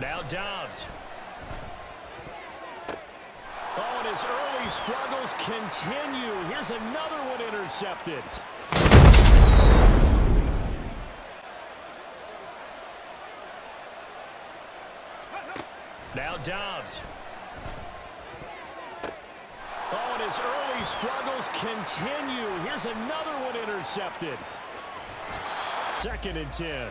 Now Dobbs. Oh, and his early struggles continue. Here's another one intercepted. Now Dobbs. Oh, and his early struggles continue. Here's another one intercepted. Second and 10.